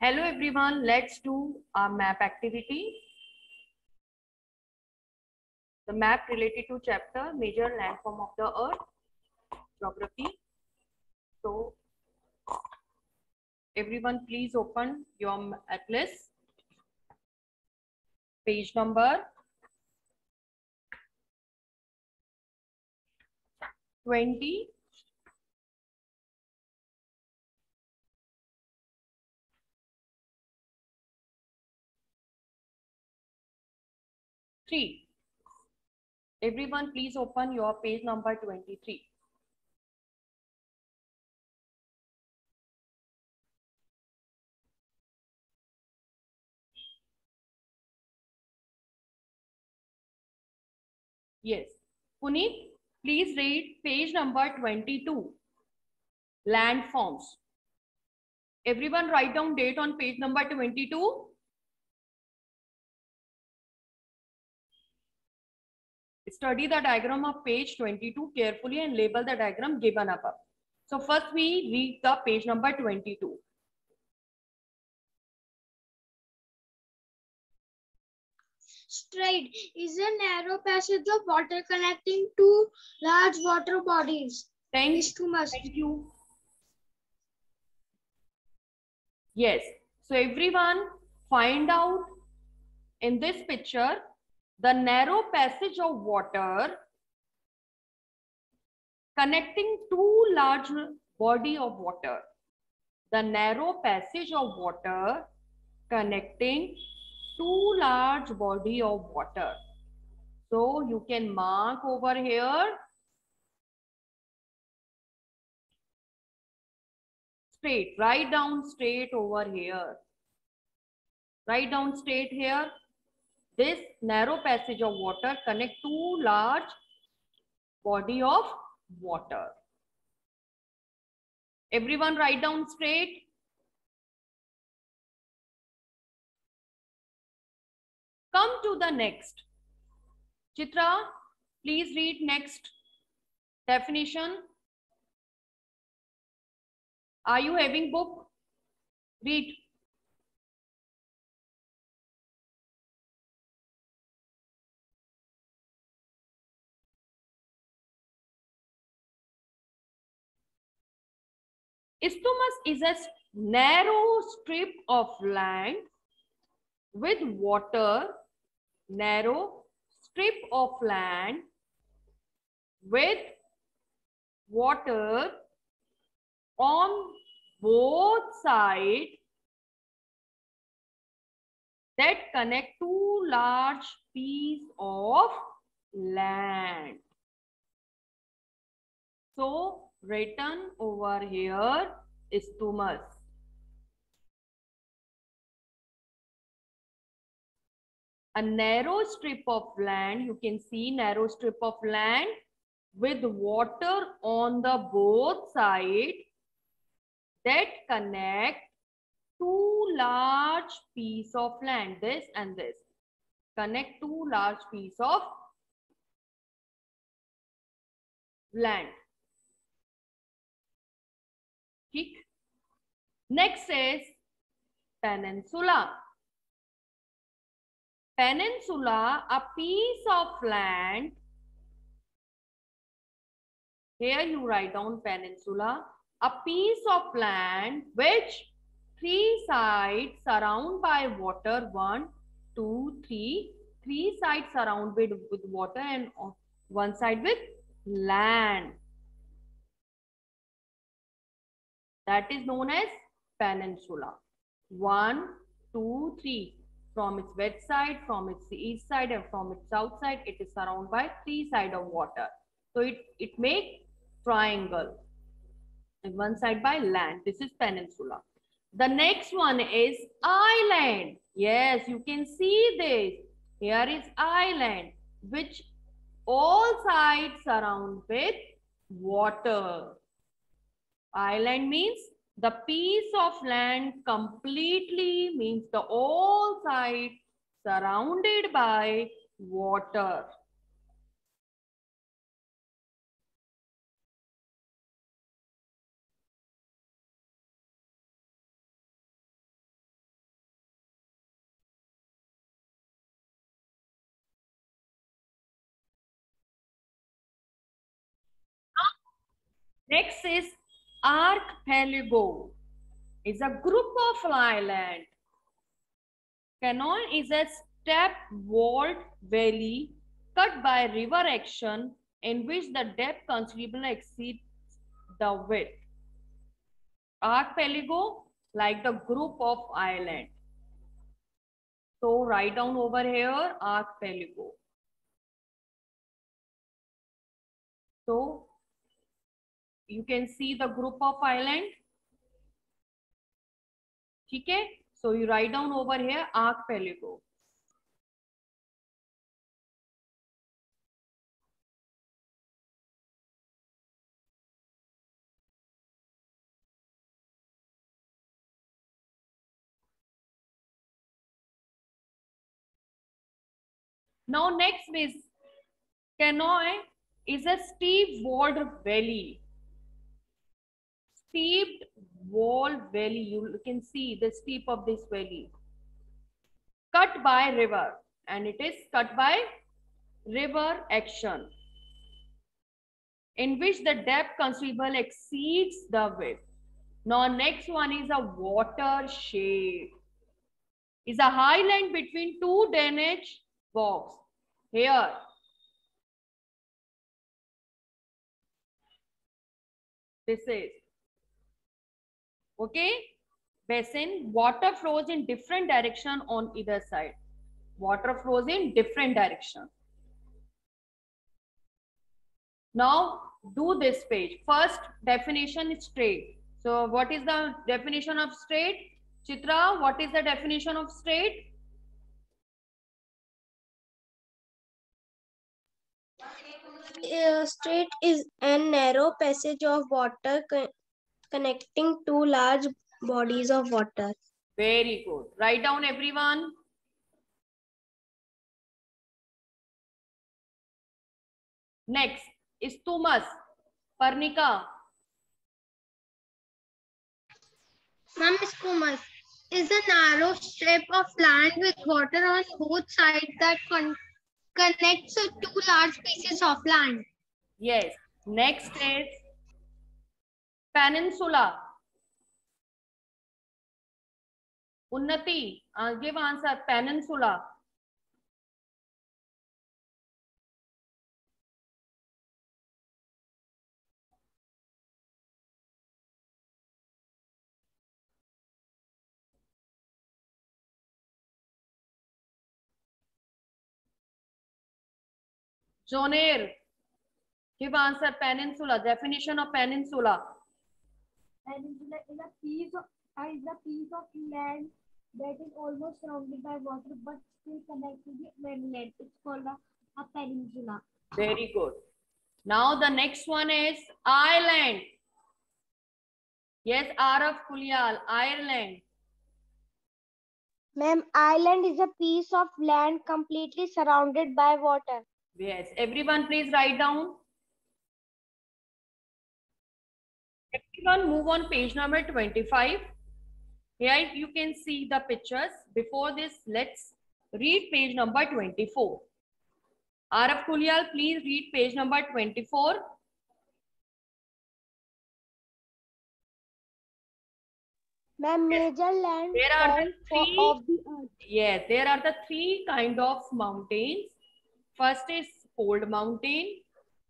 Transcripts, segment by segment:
Hello everyone, let's do a map activity. The map related to chapter major landform of the earth, geography. So everyone please open your atlas. Page number 20 Three. Everyone, please open your page number 23. Yes. Puneet, please read page number 22. Landforms. Everyone write down date on page number 22. Study the diagram of page 22 carefully and label the diagram given above. So first we read the page number 22. Strait is a narrow passage of water connecting two large water bodies. Thank, too much. thank you. Yes. So everyone find out in this picture the narrow passage of water connecting two large body of water. The narrow passage of water connecting two large body of water. So you can mark over here strait. Write down strait over here. Write down strait here. This narrow passage of water connect two large body of water. Everyone write down strait. Come to the next. Chitra, please read next definition. Are you having book? Read. Isthmus is a narrow strip of land with water, narrow strip of land with water on both sides that connect two large pieces of land. So written over here is isthmus. A narrow strip of land, you can see narrow strip of land with water on the both side that connect two large piece of land, this and this. Connect two large piece of land. ठीक? Next is peninsula. Peninsula a piece of land. Here you write down peninsula. A piece of land which three sides surround by water. One two three. Three sides surrounded with water and on one side with land that is known as peninsula. One, two, three. From its west side, from its east side, and from its south side, it is surrounded by three side of water. So it, it make triangle. And one side by land. This is peninsula. The next one is island. Yes, you can see this. Here is island, which all sides surround with water. Island means the piece of land completely means the all side surrounded by water. Next is archipelago. Is a group of island. Canyon is a step walled valley cut by river action in which the depth considerably exceeds the width. Archipelago like the group of island. So write down over here archipelago. So you can see the group of island. Okay, so you write down over here arc archipelago. Now next is Canoe is a steep walled valley. Steep walled valley. You can see the steep of this valley. Cut by river and it is cut by river action in which the depth considerable exceeds the width. Now next one is a watershed. Is a highland between two drainage box. Here, this is okay? Basin water flows in different direction on either side. Water flows in different direction. Now do this page. First definition is strait so what is the definition of strait? Chitra what is the definition of strait? Uh, strait is a narrow passage of water connecting two large bodies of water. Very good. Write down everyone. Next, Istumas, Parnika. Ma'am, Skumas is a narrow strip of land with water on both sides that con- connects two large pieces of land. Yes. Next is Peninsula. Unnati, uh, give answer. Peninsula. Jonair, give answer. Peninsula. Definition of peninsula. Peninsula is a piece of uh, is a piece of land that is almost surrounded by water but still connected to the mainland. It's called a, a peninsula. Very good. Now the next one is island. Yes, Arav Kulyal, island. Ma'am, island is a piece of land completely surrounded by water. Yes, everyone please write down. Everyone move on page number 25. Here you can see the pictures. Before this, let's read page number 24. Arav Kulyal, please read page number 24. Ma'am, major land There are the three- of the earth. Yes, there are the three kind of mountains. First is fold mountain,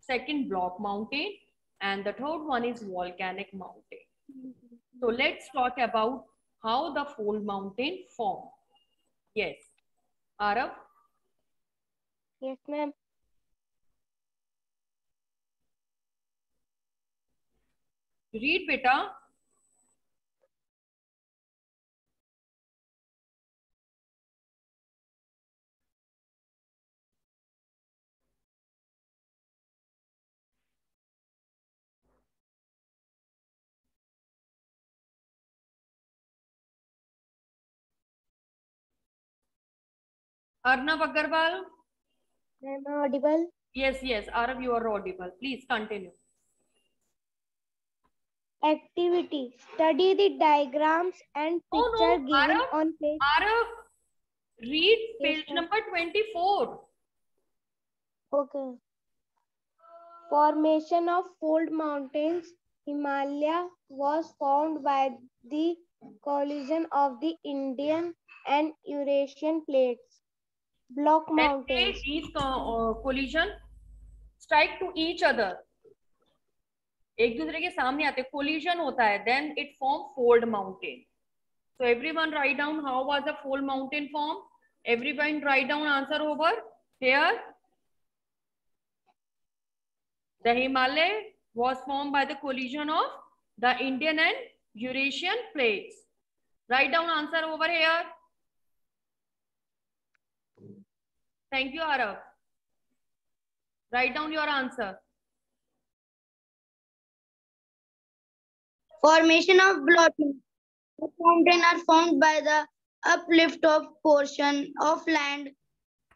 second block mountain, and the third one is volcanic mountain. Mm-hmm. So let's talk about how the fold mountain form. Yes, Arav? Yes, ma'am. read beta. Arnav Agarwal. Ma'am, audible. Yes, yes, Arav, you are audible. Please continue. Activity. Study the diagrams and Oh, no, picture given Arav. on page. Arav, read page ma'am. number 24. Okay. Formation of fold mountains Himalaya was formed by the collision of the Indian and Eurasian plates. Block Let's mountains. these uh, collision strike to each other. एक दूसरे के सामने आते collision होता है then it form fold mountain. So everyone write down how was the fold mountain form. Everyone write down answer over here. The Himalaya was formed by the collision of the Indian and Eurasian plates. Write down answer over here. Thank you, Arav. Write down your answer. Formation of blotting. The mountain are formed by the uplift of portion of land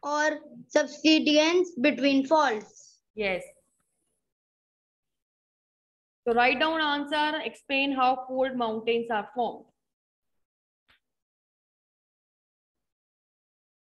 or subsidence between faults. Yes. So write down answer, explain how fold mountains are formed.